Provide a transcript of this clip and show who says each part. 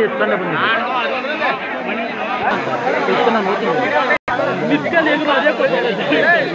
Speaker 1: ಗಾಡಿ ಎತ್ಕೊಂಡೆ ಬಂದಿದ್ದೆ ಎತ್ಕೊಂಡು ಹೋಗ್ತೀನಿ